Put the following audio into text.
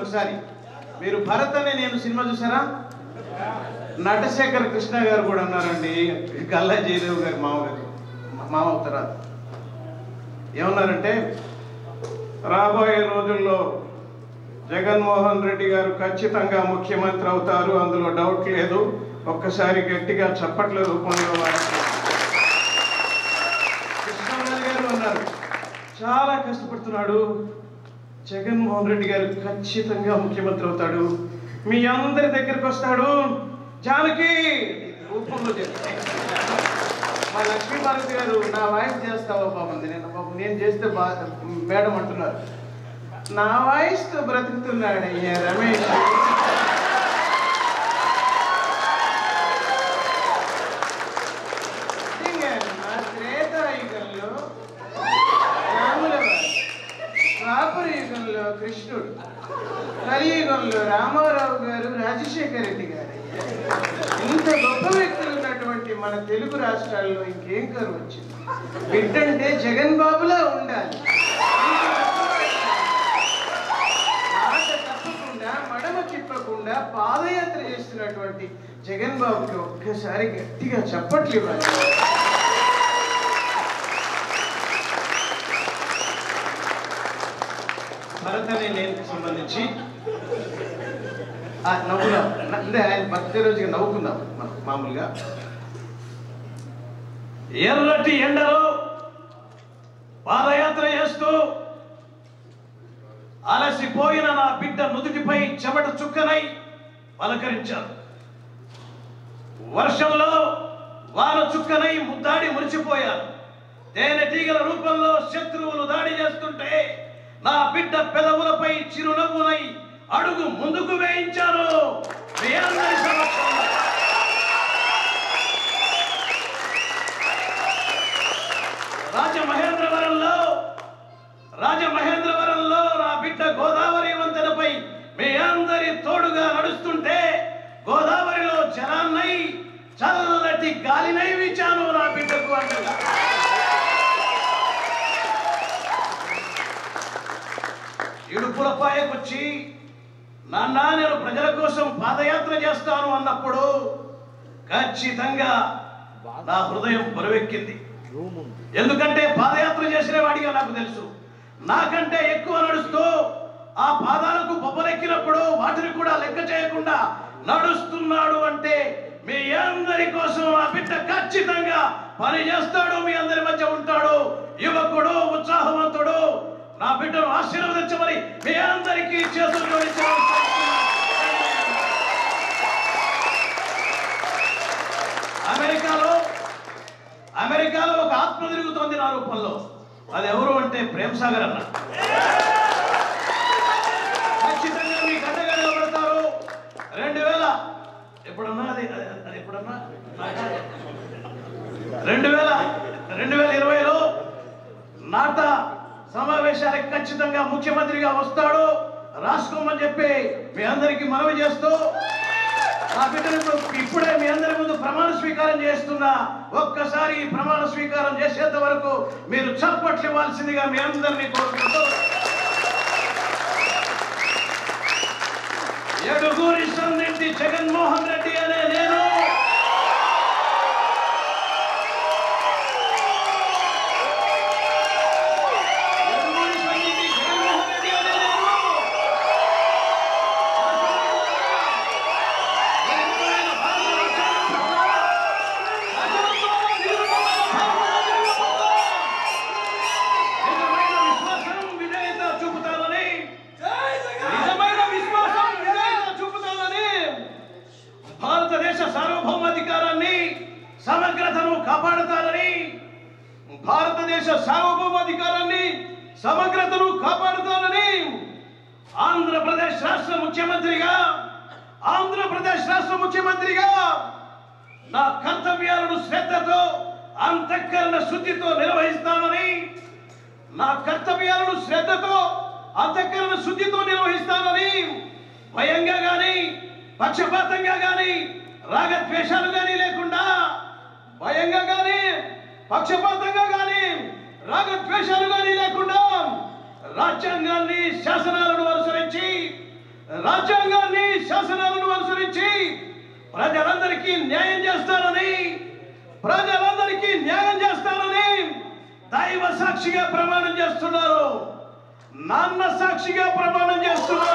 ఒకసారి. మీరు భరత్ అనే నేను సినిమా చూసారా? నటశేఖర్ కృష్ణ గారు కూడా ఉన్నారండి. గల్లా జయదేవ్ గారి మామగారు మామ అవుతారా? ఏమన్నారంటే రాబోయే రోజుల్లో జగన్మోహన్ రెడ్డి గారు ఖచ్చితంగా ముఖ్యమంత్రి అవుతారు. అందులో డౌట్ లేదు. ఒక్కసారి గట్టిగా చప్పట్ల రూపంలో కృష్ణరాజు గారు అన్నారు చాలా కష్టపడుతున్నాడు. జగన్మోహన్ రెడ్డి గారు ఖచ్చితంగా ముఖ్యమంత్రి అవుతాడు. మీ అందరి దగ్గరికి వస్తాడు. జానకి! రూపంలో చెప్తాను మా లక్ష్మీపార్వతి గారు నా వాయిస్ చేస్తావా బాబు? నేను బాబు నేను చేస్తే బా మేడం అంటున్నారు. నా వాయిస్తో బ్రతుకుతున్నాడు అయ్యా రమేష్. రాజశేఖర రెడ్డి గారు. ఇంత గొప్ప వ్యక్తులు ఉన్నటువంటి మన తెలుగు రాష్ట్రాల్లో ఇంకేం కరువు వచ్చింది? బిడ్డంటే జగన్ బాబులా ఉండాలి. మాట తప్పకుండా మడమ తిప్పకుండా పాదయాత్ర చేస్తున్నటువంటి జగన్ బాబుకి ఒక్కసారి గట్టిగా చప్పట్లు ఇవ్వాలి. భరత్ అనే నేను సంబంధించి నవ్వుదాం. అంటే ఆయన బర్త్డే రోజుకి నవ్వుకుందాం మనం మామూలుగా. ఎర్రటి ఎండలో పాదయాత్ర చేస్తూ అలసిపోయిన నా బిడ్డ నుదుటిపై చెమట చుక్కనై పలకరించారు. వర్షంలో వాన చుక్కనై ముద్దాడి మురిచిపోయారు తేనెటీగల రూపంలో శత్రువులు దాడి చేస్తుంటే నా బిడ్డ పెదవులపై చిరునవ్వునై అడుగు ముందుకు వేయించారు. మీ అందరి సమక్షంలో రాజమహేంద్రవరంలో రాజమహేంద్రవరంలో నా బిడ్డ గోదావరి వంతెనపై మీ అందరి తోడుగా నడుస్తుంటే గోదావరిలో జనాన్నై చల్లటి గాలినై విచాను నా బిడ్డకు అంటగా ఇడుపులపాయకొచ్చి నాన్న నేను ప్రజల కోసం పాదయాత్ర చేస్తాను అన్నప్పుడు ఖచ్చితంగా నా హృదయం బరువెక్కింది. ఎందుకంటే పాదయాత్ర చేసిన వాడిగా నాకు తెలుసు. నాకంటే ఎక్కువ నడుస్తూ ఆ పాదాలకు బొబ్బలెక్కినప్పుడు వాటిని కూడా లెక్క చేయకుండా నడుస్తున్నాడు అంటే మీ అందరి కోసం ఆ బిడ్డ ఖచ్చితంగా పని చేస్తాడు మీ అందరి మధ్య ఉంటాడు. యువకుడు ఉత్సాహవంతుడు నా బిడ్డను ఆశీర్వదించమని మీ అందరికీ చేతులు జోడించవచ్చు అమెరికాలో అమెరికాలో ఒక ఆత్మ తిరుగుతోంది నా రూపంలో. అది ఎవరు అంటే ప్రేమ్ సాగర్ అన్న. ఖచ్చితంగా మీ గడ్డగా నిలబడతారు రెండు వేల ఎప్పుడన్నా అది అది- ఎప్పుడన్నా? రెండు వేల రెండు వేల ఇరవైలో నాట సమావేశానికి ఖచ్చితంగా ముఖ్యమంత్రిగా వస్తాడు. రాసుకోమని చెప్పి మీ అందరికీ మనవి చేస్తూ నా బిడ్డను ఇప్పుడే మీ అందరి ముందు ప్రమాణ స్వీకారం చేస్తున్నా. ఒక్కసారి ఈ ప్రమాణ స్వీకారం చేసేంత వరకు మీరు చప్పట్లు ఇవ్వాల్సిందిగా మీ అందరినీ కోరుకుంటూ ఎడుగురి సందింటి జగన్మోహన్ రెడ్డి అనే సమగ్రతను కాపాడతానని భారతదేశ సార్వభౌమాధికారాన్ని సమగ్రతను కాపాడుతానని ఆంధ్రప్రదేశ్ రాష్ట్ర ముఖ్యమంత్రిగా ఆంధ్రప్రదేశ్ రాష్ట్ర ముఖ్యమంత్రిగా నా కర్తవ్యాలను శ్రద్ధతో అంతఃకరణ శుద్ధితో నిర్వహిస్తానని నా కర్తవ్యాలను శ్రద్ధతో అంతఃకరణ శుద్ధితో నిర్వహిస్తానని భయంగా కానీ పక్షపాతంగా కానీ రాగద్వేషాలు కానీ లేకుండా పక్షపాతంగా కానీ రాగద్వేషాలు కానీ లేకుండా రాజ్యాంగాన్ని శాసనాలను అనుసరించి రాజ్యాంగాన్ని శాసనాలను అనుసరించి ప్రజలందరికీ న్యాయం చేస్తానని ప్రజలందరికీ న్యాయం చేస్తానని దైవ సాక్షిగా ప్రమాణం చేస్తున్నారు. నాన్న సాక్షిగా ప్రమాణం చేస్తున్నారు.